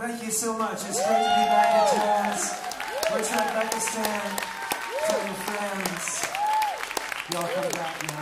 Thank you so much. It's great to be back at Jazz. We're TriBeCaStan. Tell your friends. Y'all come back now.